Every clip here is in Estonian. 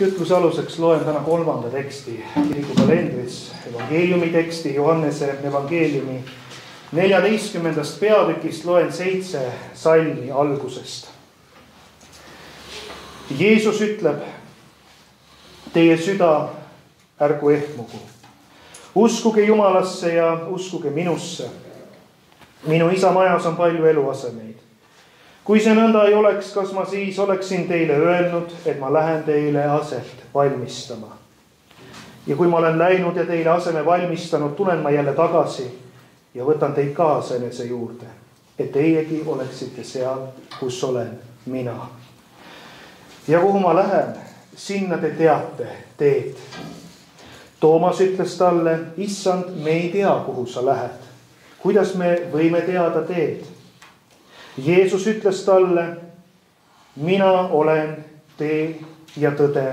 ütluse aluseks loen täna kolmanda teksti kirikukalendris, evangeeliumi teksti, Johannese evangeeliumi neljateistkümnendast peatükist loen seitse salmi algusest. Jeesus ütleb, teie süda ärgu ehmugu. uskuge Jumalasse ja uskuge minusse. minu isa majas on palju eluasemeid kui see nõnda ei oleks, kas ma siis oleksin teile öelnud, et ma lähen teile aset valmistama? ja kui ma olen läinud ja teile aseme valmistanud, tulen ma jälle tagasi ja võtan teid kaasa enese juurde, et teiegi oleksite seal, kus olen mina. ja kuhu ma lähen, sinna te teate teed. Toomas ütles talle, issand, me ei tea, kuhu sa lähed. kuidas me võime teada teed? Jeesus ütles talle, mina olen tee ja tõde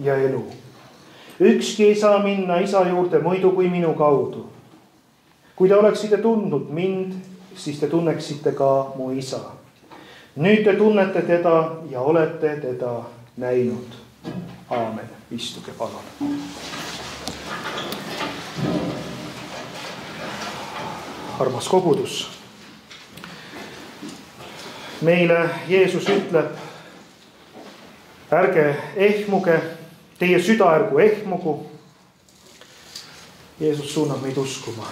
ja elu. ükski ei saa minna isa juurde muidu kui minu kaudu. kui te oleksite tundnud mind, siis te tunneksite ka mu isa. nüüd te tunnete teda ja olete teda näinud. aamen, istuge palun. armas kogudus meile Jeesus ütleb, ärge ehmuge, teie süda ärgu ehmugu. Jeesus suunab meid uskuma.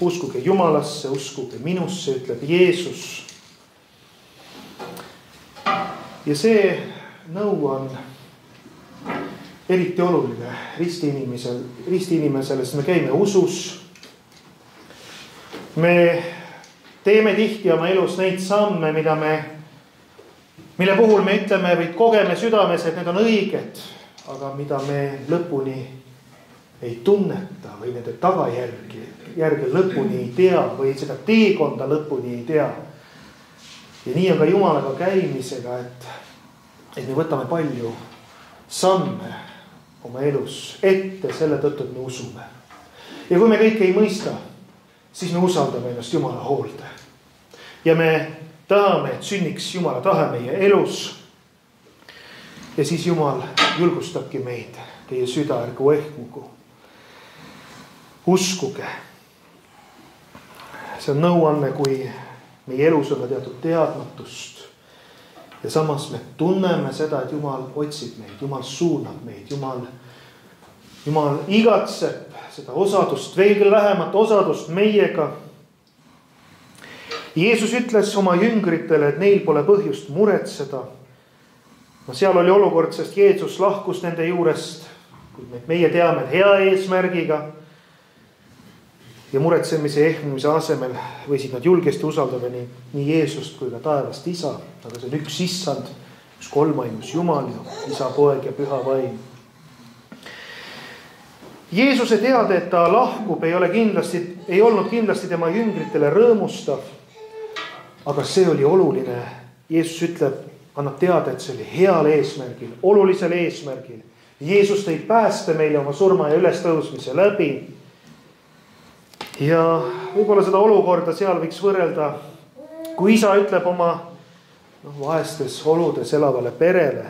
uskuge Jumalasse, uskuge minusse, ütleb Jeesus. ja see nõu on eriti oluline ristiinimesel, ristiinimesele, sest me käime usus. me teeme tihti oma elus neid samme, mida me, mille puhul me ütleme või kogeme südames, et need on õiged, aga mida me lõpuni ei tunneta või nende tagajärgi, järge lõpuni ei tea või seda teekonda lõpuni ei tea. ja nii on ka Jumalaga käimisega, et, et me võtame palju samme oma elus ette selle tõttu, et me usume. ja kui me kõike ei mõista, siis me usaldame ennast Jumala hoolde ja me tahame, et sünniks Jumala tahe meie elus. ja siis Jumal julgustabki meid, teie süda ärgu ehmugu. uskuge. see on nõuanne, kui meie elus on ka teatud teadmatust. ja samas me tunneme seda, et Jumal otsib meid, Jumal suunab meid, Jumal, Jumal igatseb seda osadust, veelgi lähemat osadust meiega Jeesus ütles oma jüngritele, et neil pole põhjust muretseda. no seal oli olukord, sest Jeesus lahkus nende juurest, meie teame, et hea eesmärgiga. ja muretsemise ehmumise asemel võisid nad julgesti usaldada nii, nii Jeesust kui ka taevast isa, aga see on üks issand, üks kolmaimus Jumal isa, poeg ja püha vaim. Jeesuse teade, et ta lahkub, ei ole kindlasti, ei olnud kindlasti tema jüngritele rõõmustav aga see oli oluline. Jeesus ütleb, annab teada, et see oli heal eesmärgil, olulisel eesmärgil. Jeesus tõi pääste meile oma surma ja ülestõusmise läbi. ja võib-olla seda olukorda seal võiks võrrelda, kui isa ütleb oma noh, vaestes oludes elavale perele,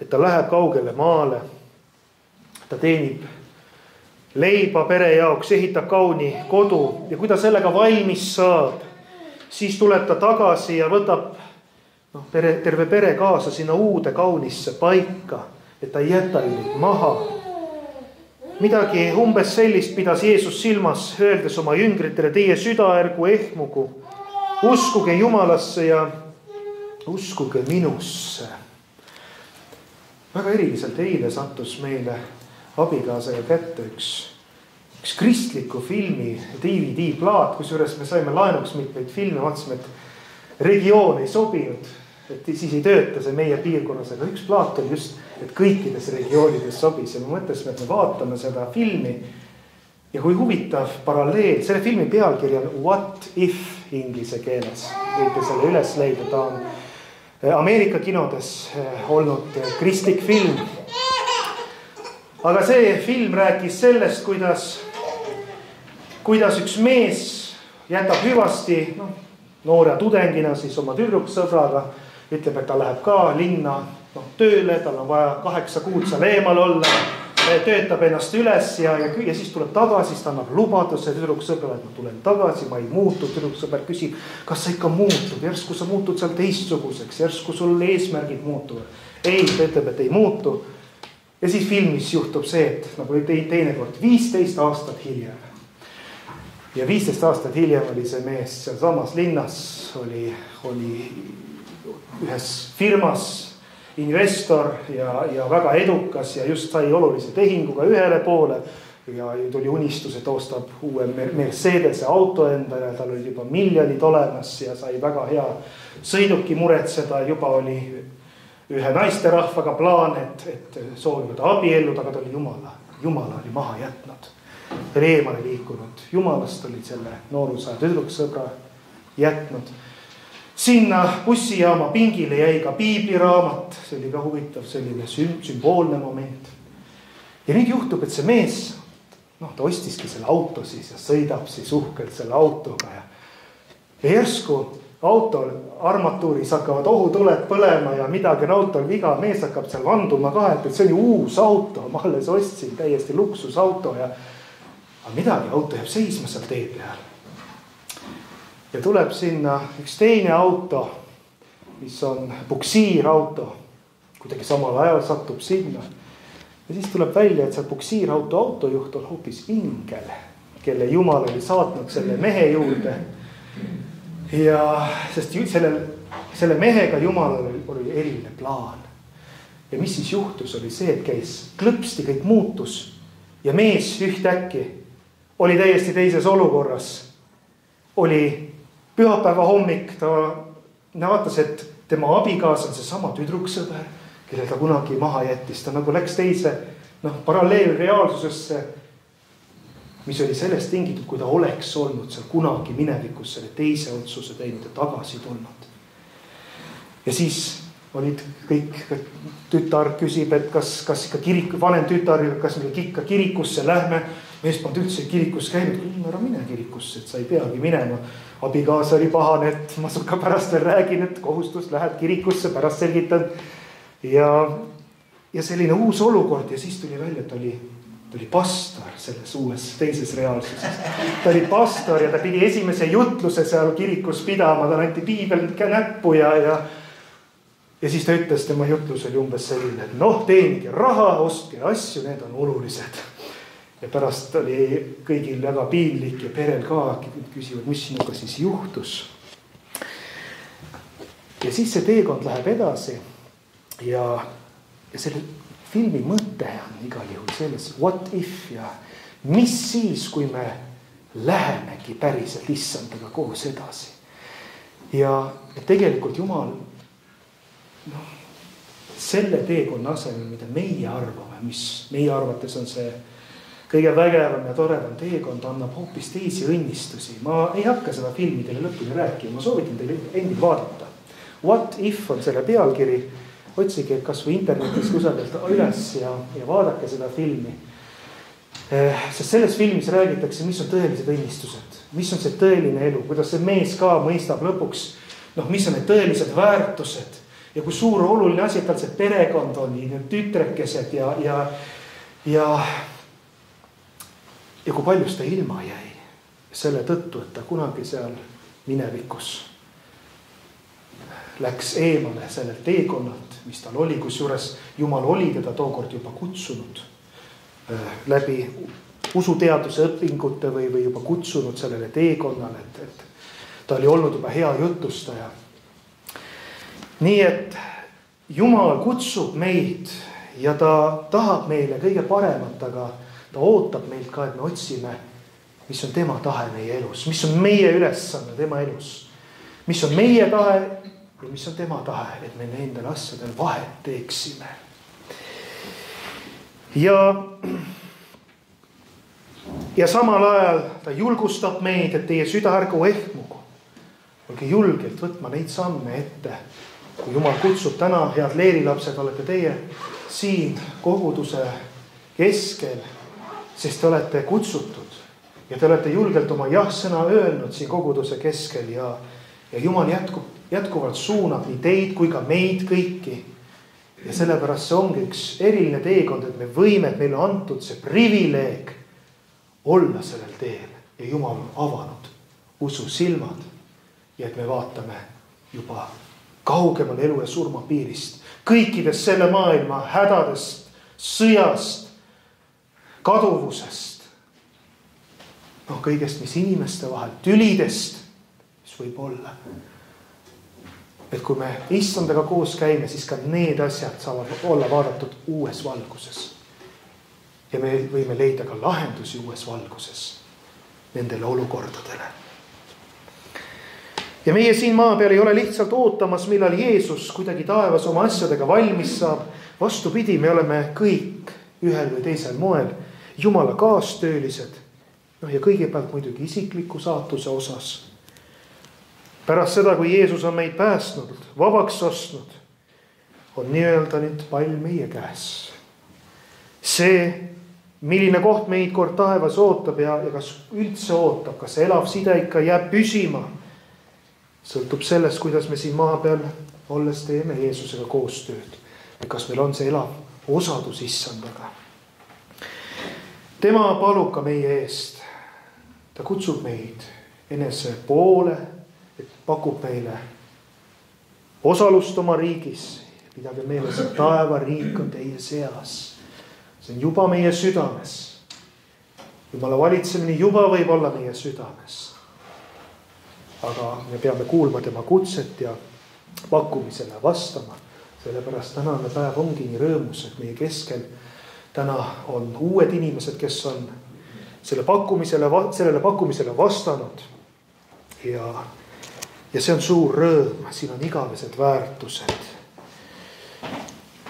et ta läheb kaugele maale. ta teenib leiba pere jaoks, ehitab kauni kodu ja kui ta sellega valmis saab siis tuleb ta tagasi ja võtab noh, pere, terve pere kaasa sinna uude kaunisse paika, et ta ei jäta neid maha. midagi umbes sellist pidas Jeesus silmas, öeldes oma jüngritele, teie süda ärgu ehmugu. uskuge Jumalasse ja uskuge minusse. väga eriliselt eile sattus meile abikaasaga kätte üks üks kristliku filmi DVD plaat, kusjuures me saime laenuks mitmeid filme, vaatasime, et regioon ei sobinud. et siis ei tööta see meie piirkonnas, aga üks plaat oli just, et kõikides regioonides sobis ja me mõtlesime, et me vaatame seda filmi. ja kui huvitav paralleel, selle filmi pealkiri on What if inglise keeles, võite selle üles leida, ta on eh, Ameerika kinodes eh, olnud eh, kristlik film. aga see film rääkis sellest, kuidas kuidas üks mees jätab hüvasti, noh, noore tudengina siis oma tüdruksõbraga, ütleb, et ta läheb ka linna noh tööle, tal on vaja kaheksa kuud seal eemal olla. töötab ennast üles ja, ja, ja siis tuleb tagasi, siis ta annab lubaduse tüdruksõbrale, et ma tulen tagasi, ma ei muutu. tüdruksõber küsib, kas sa ikka muutud, järsku sa muutud seal teistsuguseks, järsku sul eesmärgid muutuvad. ei, ta ütleb, et ei muutu. ja siis filmis juhtub see, et nagu teinekord viisteist aastat hiljem ja viisteist aastat hiljem oli see mees sealsamas linnas, oli, oli ühes firmas investor ja, ja väga edukas ja just sai olulise tehinguga ühele poole. ja tuli unistus, et ostab uue Mercedese auto endale, tal olid juba miljonid olemas ja sai väga hea sõiduki muretseda, juba oli ühe naisterahvaga plaan, et, et soovivad abielluda, aga ta oli jumala, jumala oli maha jätnud oli eemale liikunud, jumalast olid selle noorusaja tüdruksõbra jätnud. sinna bussijaama pingile jäi ka piibliraamat, see oli ka huvitav selline süm-, sümboolne moment. ja nüüd juhtub, et see mees, noh, ta ostiski selle auto siis ja sõidab siis uhkelt selle autoga ja. ja järsku autol armatuuris hakkavad ohutuled põlema ja midagi on autol viga, mees hakkab seal vanduma ka, et, et see on ju uus auto, ma alles ostsin täiesti luksusauto ja aga midagi, auto jääb seisma seal tee peal. ja tuleb sinna üks teine auto, mis on puksiirauto, kuidagi samal ajal satub sinna. ja siis tuleb välja, et see puksiirauto autojuht on hoopis ingel, kelle jumal oli saatnud selle mehe juurde. ja sest sellel, selle mehega jumalal oli, oli eriline plaan. ja mis siis juhtus, oli see, et käis klõpsti, kõik muutus ja mees ühtäkki oli täiesti teises olukorras. oli pühapäeva hommik, ta vaatas, et tema abikaasa on seesama tüdruksõber, kelle ta kunagi maha jättis, ta nagu läks teise noh, paralleelreaalsusesse. mis oli sellest tingitud, kui ta oleks olnud seal kunagi minevikus selle teise otsuse teinud ja tagasi tulnud. ja siis olid kõik, tütar küsib, et kas, kas ikka kirik, vanem tütar, kas me ikka kirikusse lähme mees polnud üldse kirikus käinud, küll ära mine kirikusse, et sa ei peagi minema. abikaasa oli pahane, et ma sinuga pärast veel räägin, et kohustus, lähed kirikusse, pärast selgitan. ja, ja selline uus olukord ja siis tuli välja, et ta oli, ta oli pastor selles uues teises reaalsuses. ta oli pastor ja ta pidi esimese jutluse seal kirikus pidama, talle anti piibel näppu ja, ja ja siis ta ütles, tema jutlus oli umbes selline, et noh, teenige raha, ostke asju, need on olulised ja pärast oli kõigil väga piinlik ja perel ka, küsivad, mis sinuga siis juhtus. ja siis see teekond läheb edasi ja, ja selle filmi mõte on igal juhul selles, what if ja mis siis, kui me lähemegi päriselt issandaga koos edasi. ja tegelikult Jumal noh, selle teekonna asemel, mida meie arvame, mis meie arvates on see kõige vägevam ja toredam teekond annab hoopis teisi õnnistusi. ma ei hakka seda filmi teile lõpuni rääkima, ma soovitan teile endil vaadata. What if on selle pealkiri, otsige kasvõi internetis kusagilt üles ja, ja vaadake seda filmi. Eh, sest selles filmis räägitakse, mis on tõelised õnnistused, mis on see tõeline elu, kuidas see mees ka mõistab lõpuks noh, mis on need tõelised väärtused ja kui suur oluline asi, et tal see perekond oli, need tütrekesed ja, ja, ja ja kui paljust ta ilma jäi selle tõttu, et ta kunagi seal minevikus läks eemale sellelt teekonnalt, mis tal oli, kusjuures Jumal oli teda tookord juba kutsunud äh, läbi usuteaduse õpingute või, või juba kutsunud sellele teekonnale, et, et ta oli olnud juba hea jutustaja. nii et Jumal kutsub meid ja ta tahab meile kõige paremat, aga ta ootab meilt ka, et me otsime, mis on tema tahe meie elus, mis on meie ülesanne tema elus. mis on meie tahe ja mis on tema tahe, et me nendel asjadel vahet teeksime. ja, ja samal ajal ta julgustab meid, et teie süda ärgu ehmugu. olge julgelt võtma neid samme ette. kui jumal kutsub täna, head leerilapsed, olete teie siin koguduse keskel sest te olete kutsutud ja te olete julgelt oma jah-sõna öelnud siin koguduse keskel ja, ja jumal jätkub, jätkuvalt suunab nii teid kui ka meid kõiki. ja sellepärast see ongi üks eriline teekond, et me võime, et meile on antud see privileeg olla sellel teel ja Jumal on avanud ususilmad. ja et me vaatame juba kaugemale elu ja surma piirist, kõikidest selle maailma hädadest, sõjast, kaduvusest. noh, kõigest, mis inimeste vahel, tülidest, mis võib olla et kui me issandaga koos käime, siis ka need asjad saavad olla vaadatud uues valguses. ja me võime leida ka lahendusi uues valguses nendele olukordadele. ja meie siin maa peal ei ole lihtsalt ootamas, millal Jeesus kuidagi taevas oma asjadega valmis saab. vastupidi, me oleme kõik ühel või teisel moel Jumala kaastöölised. noh, ja kõigepealt muidugi isikliku saatuse osas pärast seda, kui Jeesus on meid päästnud, vabaks ostnud, on nii-öelda nüüd pall meie käes. see, milline koht meid kord taevas ootab ja, ja kas üldse ootab, kas elav side ikka jääb püsima, sõltub sellest, kuidas me siin maa peal olles teeme Jeesusega koostööd. kas meil on see elav osadus issandaga. Tema palub ka meie eest. ta kutsub meid enese poole pakub meile osalust oma riigis. pidage meeles, et taevariik on teie seas. see on juba meie südames. jumala valitsemine juba võib olla meie südames. aga me peame kuulma tema kutset ja pakkumisele vastama. sellepärast tänane päev ongi nii rõõmus, et meie keskel täna on uued inimesed, kes on selle pakkumisele, sellele pakkumisele vastanud. ja ja see on suur rõõm, siin on igavesed väärtused.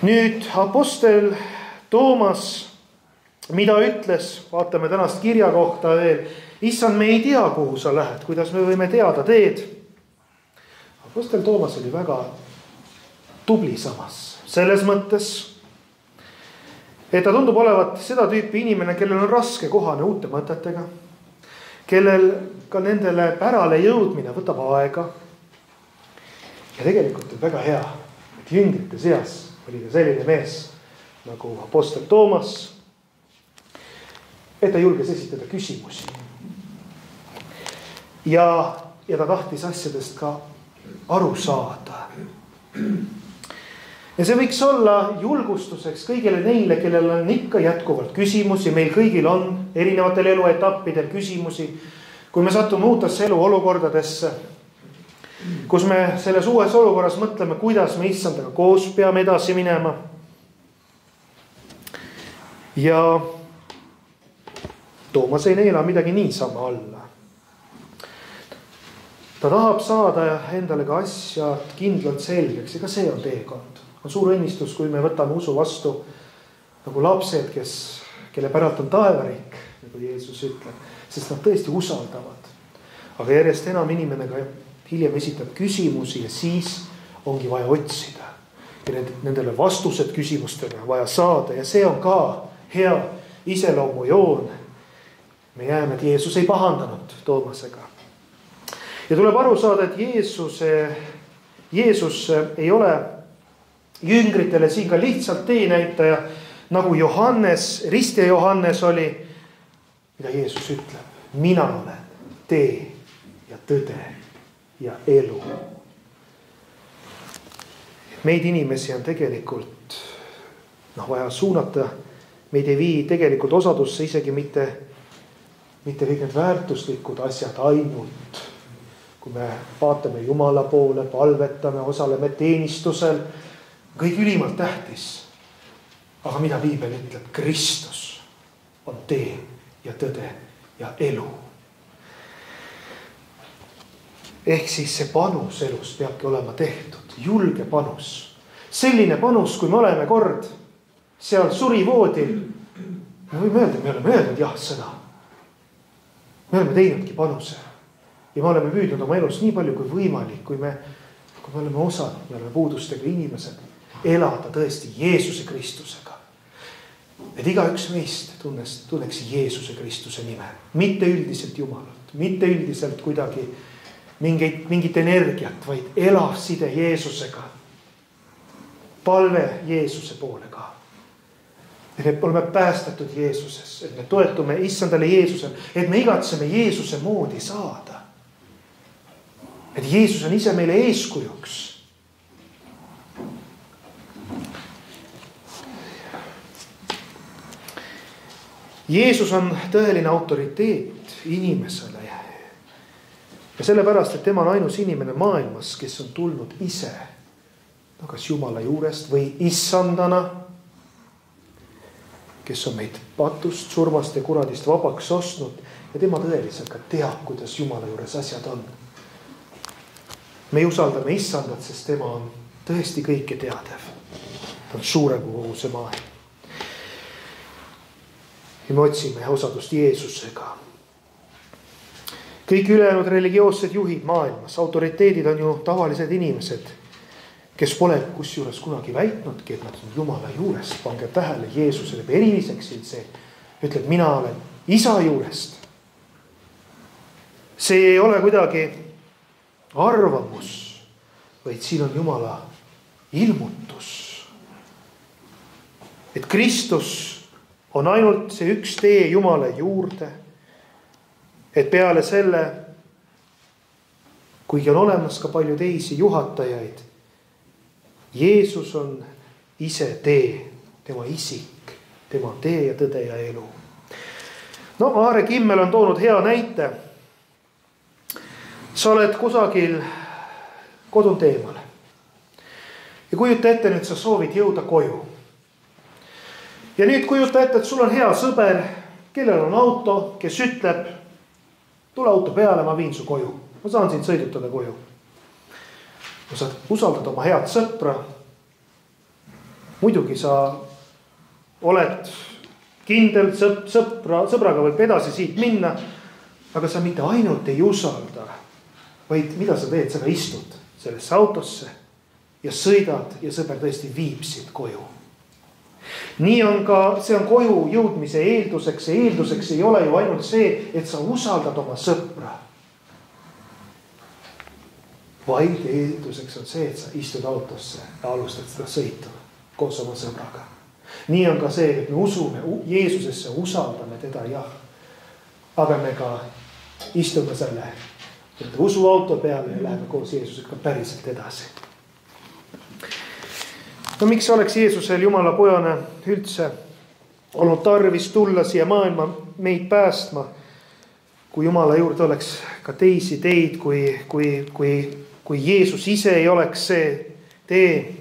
nüüd Apostel Toomas, mida ütles, vaatame tänast kirja kohta veel. issand, me ei tea, kuhu sa lähed, kuidas me võime teada teed. Apostel Toomas oli väga tubli samas, selles mõttes, et ta tundub olevat seda tüüpi inimene, kellel on raske kohane uute mõtetega kellel ka nendele pärale jõudmine võtab aega. ja tegelikult on väga hea, et jüngrite seas oli ka selline mees nagu Apostel Toomas. et ta julges esitada küsimusi. ja, ja ta tahtis asjadest ka aru saada ja see võiks olla julgustuseks kõigile neile, kellel on ikka jätkuvalt küsimusi, meil kõigil on erinevatel eluetappidel küsimusi. kui me satume uutesse eluolukordadesse, kus me selles uues olukorras mõtleme, kuidas me issandaga koos peame edasi minema. ja Toomas ei neela midagi niisama alla. ta tahab saada endale ka asjad kindlalt selgeks ja ka see on teekond on suur õnnistus, kui me võtame usu vastu nagu lapsed, kes, kelle päralt on taevariik, nagu Jeesus ütleb, sest nad tõesti usaldavad. aga järjest enam inimene ka hiljem esitab küsimusi ja siis ongi vaja otsida. ja need, nendele vastused küsimustele on vaja saada ja see on ka hea iseloomujoon. me jääme, et Jeesus ei pahandanud Toomasega. ja tuleb aru saada, et Jeesuse, Jeesus ei ole jüngritele siin ka lihtsalt teenäitaja, nagu Johannes, ristja Johannes oli. mida Jeesus ütleb, mina olen tee ja tõde ja elu. meid inimesi on tegelikult noh, vaja suunata, meid ei vii tegelikult osadusse isegi mitte, mitte kõik need väärtuslikud asjad ainult. kui me vaatame Jumala poole, palvetame, osaleme teenistusel kõik ülimalt tähtis. aga mida piibel ütleb, Kristus on tee ja tõde ja elu. ehk siis see panus elus peabki olema tehtud, julge panus, selline panus, kui me oleme kord seal surivoodil. me võime öelda, me oleme öelnud jah-sõna. me oleme teinudki panuse ja me oleme püüdnud oma elus nii palju kui võimalik, kui me, kui me oleme osanud, me oleme puudustega inimesed elada tõesti Jeesuse Kristusega. et igaüks meist tunnes, tunneks Jeesuse Kristuse nime, mitte üldiselt Jumalat, mitte üldiselt kuidagi mingeid, mingit energiat, vaid elav side Jeesusega. palve Jeesuse poole ka. et me oleme päästetud Jeesuses, et me toetume issandale Jeesusele, et me igatseme Jeesuse moodi saada. et Jeesus on ise meile eeskujuks Jeesus on tõeline autoriteet inimesele. ja sellepärast, et tema on ainus inimene maailmas, kes on tulnud ise, no kas Jumala juurest või issandana. kes on meid patust, surmast ja kuradist vabaks ostnud ja tema tõeliselt ka teab, kuidas Jumala juures asjad on. me usaldame issandat, sest tema on tõesti kõike teadev. ta on suurem kui kogu see maailm ja me otsime osadust Jeesusega. kõik ülejäänud religioossed juhid maailmas, autoriteedid on ju tavalised inimesed, kes pole kusjuures kunagi väitnudki, et nad on Jumala juurest. pange tähele, Jeesusele teeb eriliseks siin see, ütleb, mina olen isa juurest. see ei ole kuidagi arvamus, vaid siin on Jumala ilmutus. et Kristus on ainult see üks tee Jumala juurde. et peale selle, kuigi on olemas ka palju teisi juhatajaid, Jeesus on ise tee, tema isik, tema tee ja tõde ja elu. no Aare Kimmel on toonud hea näite. sa oled kusagil kodunt eemale. ja kujuta ette, nüüd sa soovid jõuda koju ja nüüd kujuta ette, et sul on hea sõber, kellel on auto, kes ütleb. tule auto peale, ma viin su koju, ma saan sind sõidutada koju. no sa usaldad oma head sõpra. muidugi sa oled kindel sõp-, sõpra, sõbraga võib edasi siit minna. aga sa mitte ainult ei usalda, vaid mida sa teed, sa ka istud sellesse autosse ja sõidad ja sõber tõesti viib sind koju nii on ka, see on koju jõudmise eelduseks, see eelduseks ei ole ju ainult see, et sa usaldad oma sõpra. vaid eelduseks on see, et sa istud autosse ja alustad seda sõitu koos oma sõbraga. nii on ka see, et me usume Jeesusesse, usaldame teda, jah. aga me ka istume selle usuauto peale ja läheme koos Jeesusega päriselt edasi no miks oleks Jeesusel, Jumala pojana üldse olnud tarvis tulla siia maailma meid päästma, kui Jumala juurde oleks ka teisi teid, kui, kui, kui, kui Jeesus ise ei oleks see tee.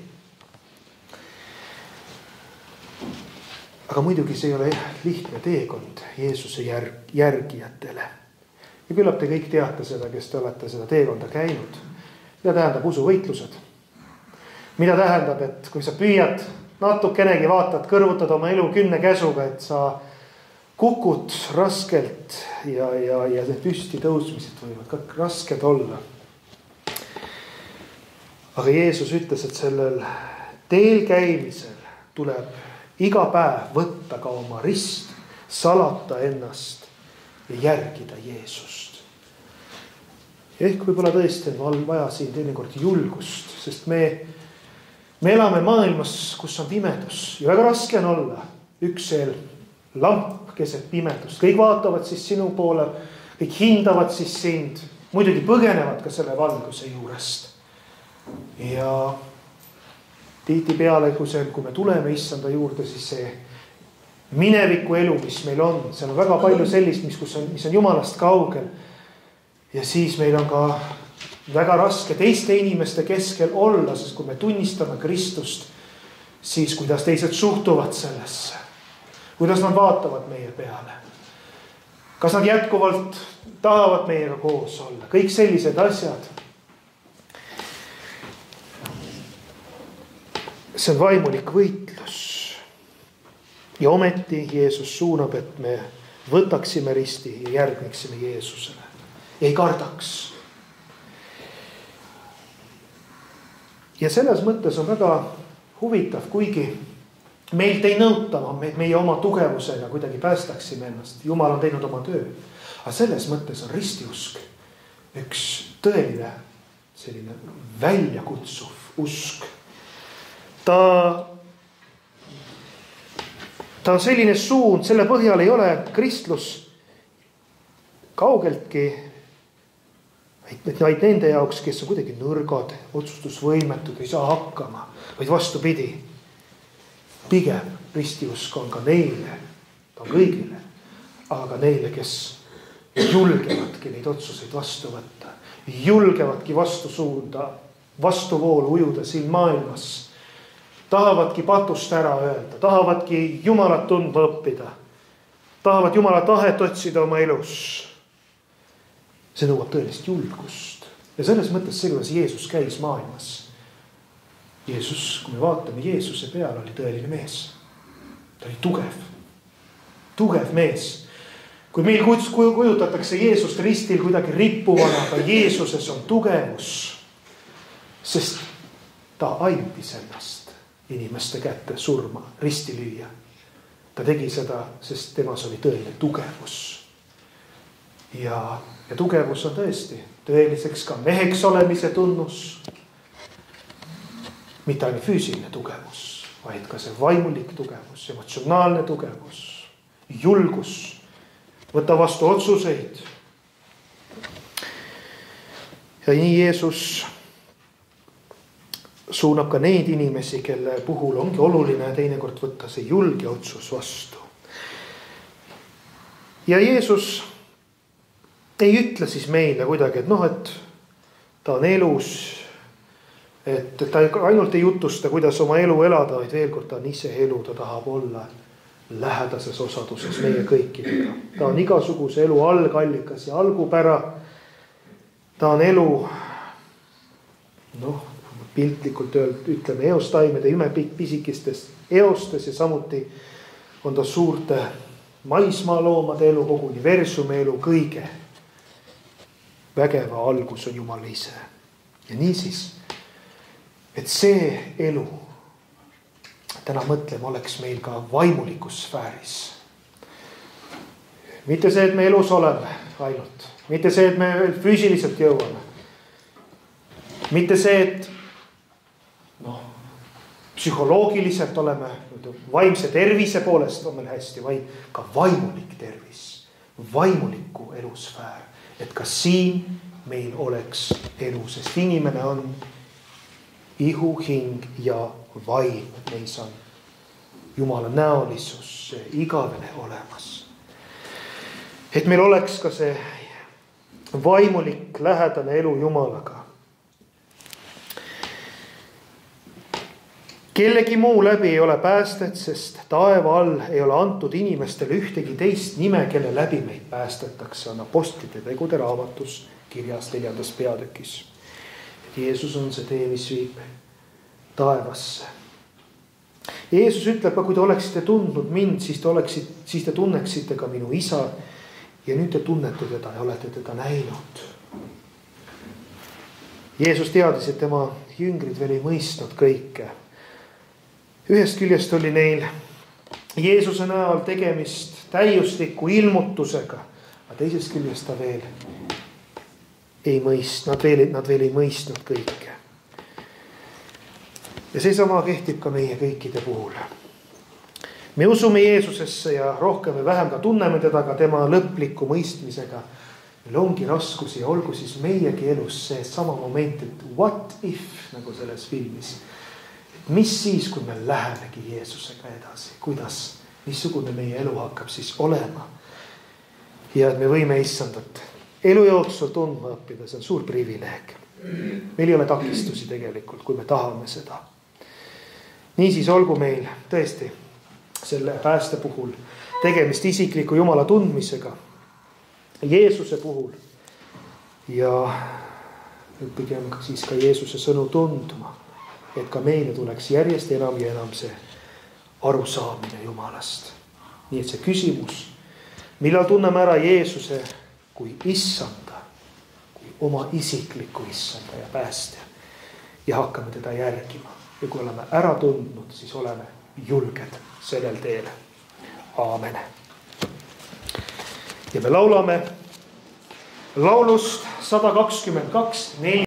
aga muidugi see ei ole lihtne teekond Jeesuse järg, järgijatele. ja küllap te kõik teate seda, kes te olete seda teekonda käinud. mida tähendab usuvõitlused mida tähendab, et kui sa püüad natukenegi vaatad, kõrvutad oma elu kümne käsuga, et sa kukud raskelt ja, ja, ja need püsti tõusmised võivad ka rasked olla. aga Jeesus ütles, et sellel teel käimisel tuleb iga päev võtta ka oma rist, salata ennast ja järgida Jeesust. ehk võib-olla tõesti on vaja siin teinekord julgust, sest me me elame maailmas, kus on pimedus ja väga raske on olla ükseel lamp keset pimedust, kõik vaatavad siis sinu poole, kõik hindavad siis sind, muidugi põgenevad ka selle valguse juurest. ja tihtipeale, kui see, kui me tuleme issanda juurde, siis see mineviku elu, mis meil on, seal on väga palju sellist, mis, kus on, mis on jumalast kaugel. ja siis meil on ka väga raske teiste inimeste keskel olla, sest kui me tunnistame Kristust, siis kuidas teised suhtuvad sellesse. kuidas nad vaatavad meie peale. kas nad jätkuvalt tahavad meiega koos olla, kõik sellised asjad. see on vaimulik võitlus. ja ometi Jeesus suunab, et me võtaksime risti ja järgneksime Jeesusele, ei kardaks ja selles mõttes on väga huvitav, kuigi meilt ei nõuta, meie oma tugevusega kuidagi päästaksime ennast, jumal on teinud oma töö. aga selles mõttes on ristiusk üks tõeline selline väljakutsuv usk. ta, ta on selline suund, selle põhjal ei ole kristlus kaugeltki vaid nende jaoks, kes on kuidagi nõrgad, otsustusvõimetud, ei saa hakkama, vaid vastupidi. pigem ristiusk on ka neile, ta on kõigile, aga neile, kes julgevadki neid otsuseid vastu võtta, julgevadki vastu suunda, vastuvoolu ujuda siin maailmas. tahavadki patust ära öelda, tahavadki Jumalat tundma õppida, tahavad Jumala tahet otsida oma elus see nõuab tõelist julgust ja selles mõttes see, kuidas Jeesus käis maailmas. Jeesus, kui me vaatame Jeesuse peale, oli tõeline mees. ta oli tugev, tugev mees. kui meil kujutatakse Jeesust ristil kuidagi rippuvana, aga Jeesuses on tugevus. sest ta andis ennast inimeste kätte surma, risti lüüa. ta tegi seda, sest temas oli tõeline tugevus. Ja ja tugevus on tõesti tõeliseks ka meheks olemise tunnus. mitte ainult füüsiline tugevus, vaid ka see vaimulik tugevus, emotsionaalne tugevus, julgus võtta vastu otsuseid. ja nii Jeesus suunab ka neid inimesi, kelle puhul ongi oluline teinekord võtta see julge otsus vastu. ja Jeesus ei ütle siis meile kuidagi, et noh, et ta on elus. et ta ainult ei jutusta, kuidas oma elu elada, vaid veel kord, ta on ise elu, ta tahab olla lähedases osaduses meie kõikidega. ta on igasuguse elu algallikas ja algupära. ta on elu noh, piltlikult öeldud, ütleme eostaimede imepisikestes eostes ja samuti on ta suurte maismaaloomade elu, kogu universumi elu, kõige vägeva algus on Jumal ise. ja niisiis, et see elu, täna mõtleme, oleks meil ka vaimulikus sfääris. mitte see, et me elus oleme ainult, mitte see, et me veel füüsiliselt jõuame. mitte see, et noh, psühholoogiliselt oleme vaimse tervise poolest on meil hästi, vaid ka vaimulik tervis, vaimuliku elusfäär et ka siin meil oleks elu, sest inimene on ihu, hing ja vaim, neis on Jumala näolisus igavene olemas. et meil oleks ka see vaimulik lähedane elu Jumalaga. Kellegi muu läbi ei ole päästet, sest taeva all ei ole antud inimestele ühtegi teist nime, kelle läbi meid päästetakse, on Apostlite tegude raamatus kirjas neljandas peatükis. Jeesus on see tee, mis viib taevasse. Jeesus ütleb kui te oleksite tundnud mind, siis te oleksite, siis te tunneksite ka minu isa. ja nüüd te tunnete teda ja olete teda näinud. Jeesus teadis, et tema jüngrid veel ei mõistnud kõike ühest küljest oli neil Jeesuse näol tegemist täiusliku ilmutusega, aga teisest küljest ta veel ei mõist-, nad veel, nad veel ei mõistnud kõike. ja seesama kehtib ka meie kõikide puhul. me usume Jeesusesse ja rohkem või vähem ka tunneme teda ka tema lõpliku mõistmisega. meil ongi raskusi ja olgu siis meiegi elus seesama moment, et what if nagu selles filmis mis siis, kui me lähemegi Jeesusega edasi, kuidas, missugune meie elu hakkab siis olema. ja et me võime issandat elu jooksul tundma õppida, see on suur privileeg. meil ei ole takistusi tegelikult, kui me tahame seda. niisiis olgu meil tõesti selle pääste puhul tegemist isikliku Jumala tundmisega. Jeesuse puhul ja õppigem siis ka Jeesuse sõnu tundma et ka meile tuleks järjest enam ja enam see arusaamine Jumalast. nii et see küsimus, millal tunneme ära Jeesuse kui issanda, kui oma isikliku issanda ja päästja ja hakkame teda järgima ja kui oleme ära tundnud, siis oleme julged sellel teel. aamen. ja me laulame laulust sada kakskümmend kaks, neli.